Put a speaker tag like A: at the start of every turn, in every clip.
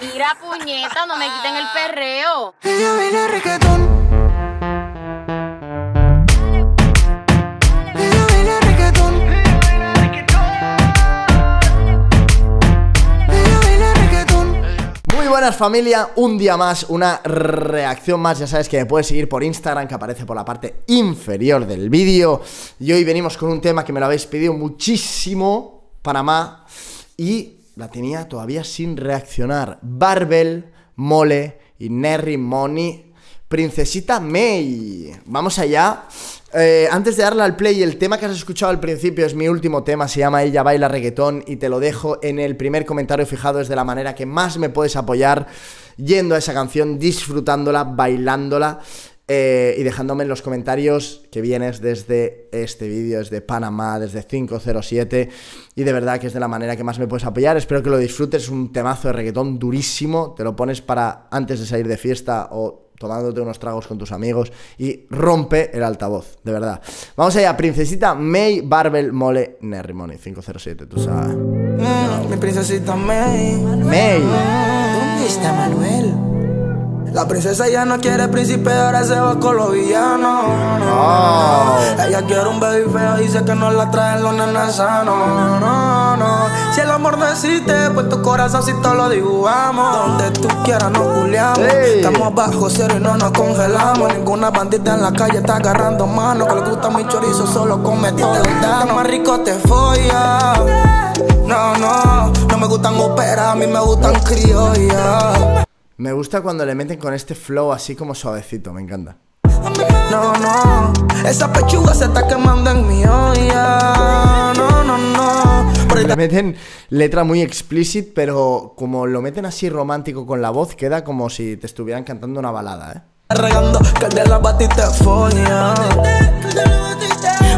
A: Mira, puñeta, no me quiten el perreo.
B: Ella reggaetón.
C: Muy buenas familia, un día más, una reacción más, ya sabes que me puedes seguir por Instagram que aparece por la parte inferior del vídeo y hoy venimos con un tema que me lo habéis pedido muchísimo, Panamá, y la tenía todavía sin reaccionar, Barbel, Mole y Nerry Money, Princesita May, vamos allá, eh, antes de darle al play, el tema que has escuchado al principio es mi último tema, se llama Ella baila reggaetón y te lo dejo en el primer comentario fijado, es de la manera que más me puedes apoyar yendo a esa canción, disfrutándola, bailándola eh, y dejándome en los comentarios que vienes desde este vídeo, desde Panamá, desde 507 y de verdad que es de la manera que más me puedes apoyar, espero que lo disfrutes, es un temazo de reggaetón durísimo, te lo pones para antes de salir de fiesta o tomándote unos tragos con tus amigos y rompe el altavoz, de verdad. Vamos allá, princesita May Barbel Mole Nerry Money 507, tú sabes.
B: Mm, mi princesita May.
C: May.
B: ¿Dónde está Manuel? La princesa ya no quiere príncipe, ahora se va con los villanos.
C: Oh.
B: Ella quiere un baby feo, dice que no la traen los nenes sanos. No, no. Si el amor no existe, pues tu corazoncito lo dibujamos. Donde tú quieras nos culiamos.
C: Ey.
B: Estamos bajo cero y no nos congelamos. Ninguna bandita en la calle está agarrando mano. Que le gusta mi chorizo solo con metiste el más rico te folla. No, no, no me gustan óperas, a mí me gustan criollas.
C: Me gusta cuando le meten con este flow así como suavecito, me encanta.
B: No, no, esa pechuga se está quemando en mi olla. No, no, no.
C: Le meten letra muy explícit, pero como lo meten así romántico con la voz, queda como si te estuvieran cantando una balada, ¿eh?
B: regando que de la batita folla.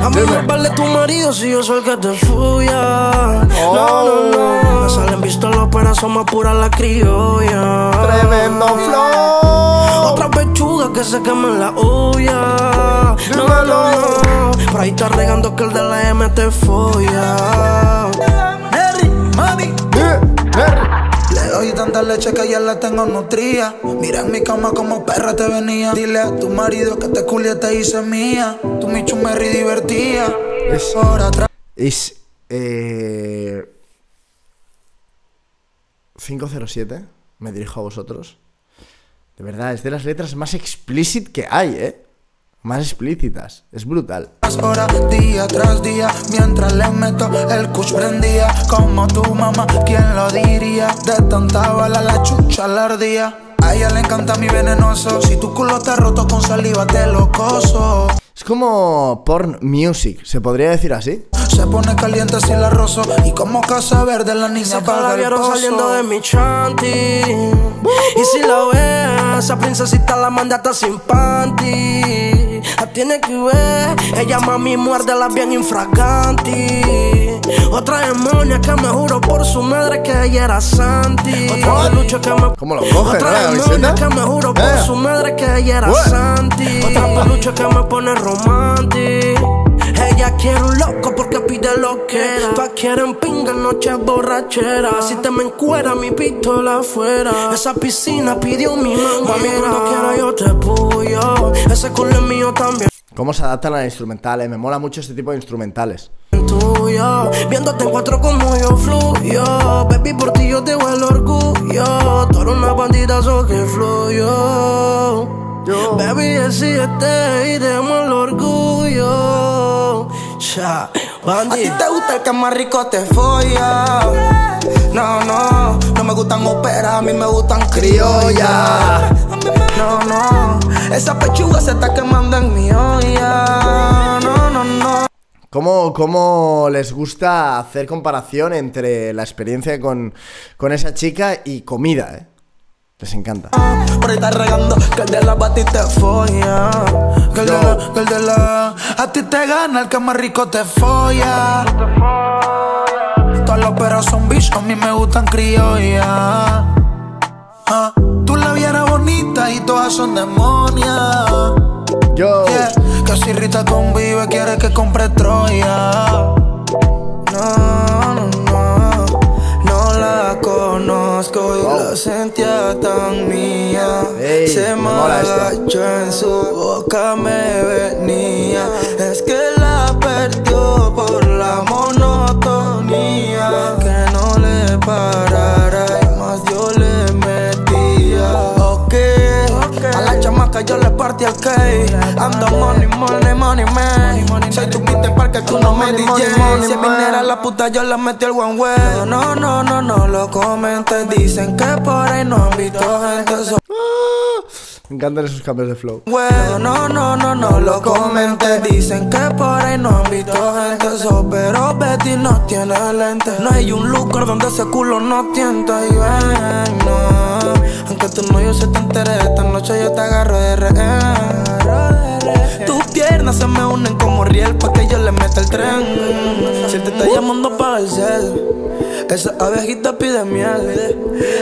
B: A mí me vale tu marido si yo soy el que te fuya. No, no, no. Salen peras, son más puras la criolla.
C: ¡Tremendo flow!
B: Otra pechuga que se quema en la olla. No, no, no. Por ahí está regando que el de la M te folla. Mary, mami. Le doy tanta leche que ya la tengo nutría. Mira en mi cama como perra te venía. Dile a tu marido que te culia te hice mía. Tú mi chumerri divertía.
C: Es-
B: Por atrás.
C: Es. Eh... 507, me dirijo a vosotros. De verdad, es de las letras más explícit que hay, ¿eh? Más explícitas. Es brutal.
B: Horas, día tras día, mientras le meto el kush prendía. Como tu mamá, ¿quién lo diría? De tanta bala la chucha la ardía. A ella le encanta mi venenoso. Si tu culo está roto con saliva, te lo coso.
C: Es como porn music, ¿se podría decir así?
B: Se pone caliente si la rozo. Y como casa verde la niña paga
D: la
B: el
D: vieron
B: pozo.
D: saliendo de mi chanty. Y si la ves, esa princesita la manda hasta sin panty. La tiene que ver, ella mami muerde la bien infraganti. Otra demonia que me juro por su madre que ella era Santi. Otra peluche que me...
C: ¿Cómo lo coge,
D: Otra
C: no,
D: demonia que me juro por
C: Eh.
D: su madre que ella era
C: Ué.
D: Santi. Otra peluche que me pone romántico ella quiere un loco porque pide lo que Pa' quieren pinga noche borrachera. Si te me encuera mi pistola afuera. Esa piscina pidió mi manguera Mami cuando quiera yo te puyo. Ese culo es mío también.
C: Cómo se adaptan a las instrumentales, me mola mucho este tipo de instrumentales.
D: tuyo Viéndote en cuatro como yo fluyo. Baby por ti yo te voy el orgullo. Tú eres una bandida so que fluyo.
C: Yo.
D: Baby, decídete y demos el orgullo. Ya,
B: A ti te gusta el que más rico te folla. No, no, no me gustan óperas, a mí me gustan criollas. No, no, esa pechuga se está quemando en mi olla. No, no, no.
C: ¿Cómo, cómo les gusta hacer comparación entre la experiencia con, con esa chica y comida, eh? Les encanta.
B: Por ahí está regando que el de la bati te folla. Que el de la, que el de la. A ti te gana el que más rico te folla. Todas las peras son bichos, a mí me gustan criollas. Ah, tú la vieras bonita y todas son demonias.
C: Yo.
B: Yeah, que si Rita convive, quiere que compre Troya. No, no, no, no la conozco. Sentía tan mía.
C: Ey,
B: Se
C: me
B: agachó en su boca, me venía. Es que la perdió por la monotonía. Que no le parara partí el cake. Ando money, money, money, man. Soy tu Peter Parker, tú no me DJ. Si
C: man.
B: viniera la puta, yo le metí el one way. No, no, no, no lo comentes. Dicen que por ahí no han visto gente. So
C: Me encantan esos cambios de flow.
B: Huevo, no, no, no, no lo comentes. Dicen que por ahí no han visto gente. So, pero Betty no tiene lente. No hay un lugar donde ese culo no tienta. Y ven, no. Aunque tu novio se te entere, esta noche yo te agarro de rehén. Tus piernas se me unen como riel pa' que yo le meta el tren. Si te está llamando para el cel, esa abejita pide miel.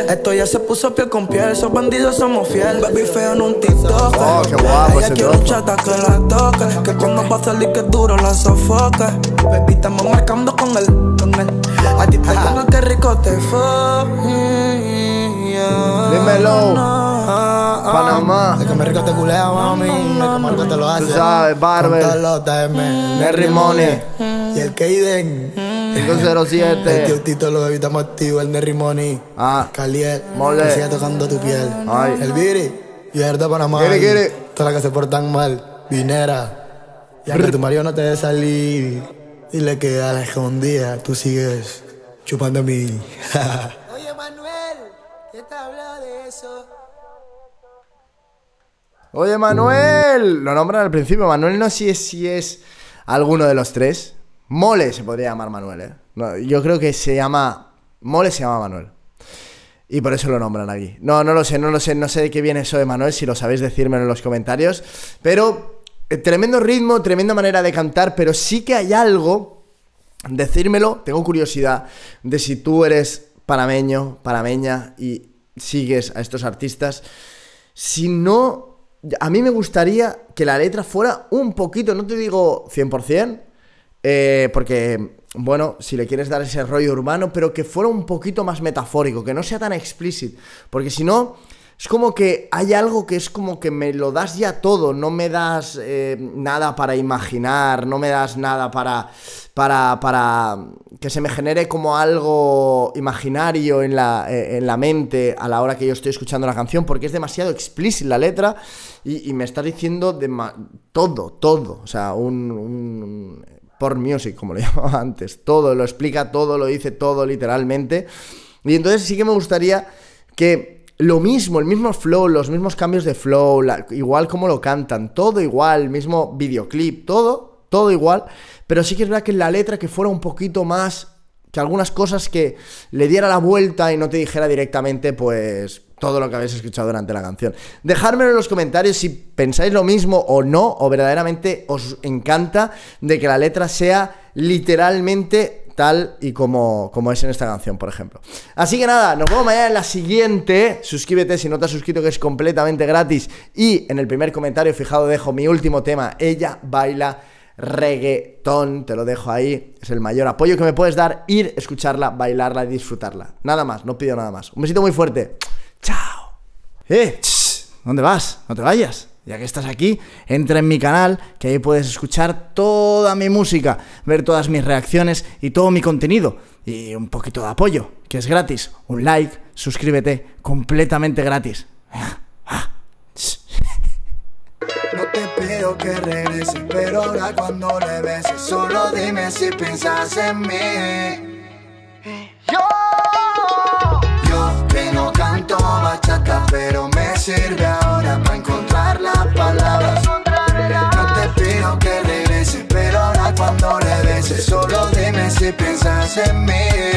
B: Esto ya se puso piel con piel, esos bandidos somos fieles. Baby feo en un TikTok.
C: Oh, qué guapo
B: Ella quiere un chata que la toque. Que cuando va a salir que duro la sofoque. Baby, estamos marcando con él, con él. A ti te que rico te fue.
C: Dímelo. Panamá.
E: Es que me rico te culea, mami. Es que Marco te lo hace.
C: Tú sabes, Barber. Nerry Money.
E: Y el Keiden. El
C: 507.
E: tío Tito lo evitamos activo, el Nerry Money.
C: Ah.
E: Caliel.
C: Mole.
E: Que siga tocando tu piel.
C: Ay.
E: El Viri. Y de Panamá.
C: Quiere, quiere.
E: Todas las que se portan mal. Vinera. Y aunque tu marido no te dé salir. Dile que a la escondida tú sigues chupando mi.
B: Oye, Manuel, ¿qué te habla de eso?
C: Oye, Manuel. Lo nombran al principio. Manuel no sé si es alguno de los tres. Mole se podría llamar Manuel, ¿eh? No, yo creo que se llama... Mole se llama Manuel. Y por eso lo nombran aquí. No, no lo sé, no lo sé. No sé de qué viene eso de Manuel. Si lo sabéis, decírmelo en los comentarios. Pero eh, tremendo ritmo, tremenda manera de cantar. Pero sí que hay algo... Decírmelo. Tengo curiosidad de si tú eres panameño, panameña y sigues a estos artistas. Si no, a mí me gustaría que la letra fuera un poquito, no te digo 100%, eh, porque, bueno, si le quieres dar ese rollo urbano, pero que fuera un poquito más metafórico, que no sea tan explícito, porque si no, es como que hay algo que es como que me lo das ya todo, no me das eh, nada para imaginar, no me das nada para, para, para que se me genere como algo imaginario en la, eh, en la mente a la hora que yo estoy escuchando la canción, porque es demasiado explícita la letra y, me estás diciendo dema- todo, todo, o sea, un, un porn music, como lo llamaba antes, todo, lo explica todo, lo dice todo literalmente, y entonces sí que me gustaría que lo mismo, el mismo flow, los mismos cambios de flow, igual como lo cantan, todo igual, mismo videoclip, todo, todo igual, pero sí que es verdad que la letra que fuera un poquito más, que algunas cosas que le diera la vuelta y no te dijera directamente, pues todo lo que habéis escuchado durante la canción. Dejármelo en los comentarios si pensáis lo mismo o no, o verdaderamente os encanta de que la letra sea literalmente y como, como es en esta canción, por ejemplo. Así que nada, nos vemos mañana en la siguiente. Suscríbete si no te has suscrito, que es completamente gratis. Y en el primer comentario fijado dejo mi último tema. Ella baila reggaetón. Te lo dejo ahí. Es el mayor apoyo que me puedes dar. Ir, escucharla, bailarla y disfrutarla. Nada más, no pido nada más. Un besito muy fuerte. Chao. Eh, ¿dónde vas? No te vayas. Ya que estás aquí, entra en mi canal, que ahí puedes escuchar toda mi música, ver todas mis reacciones y todo mi contenido. Y un poquito de apoyo, que es gratis. Un like, suscríbete, completamente gratis.
B: No te pido que regreses, pero ahora cuando le solo dime si piensas en mí. Piensas en mí.